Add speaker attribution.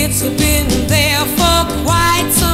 Speaker 1: It's been there for quite some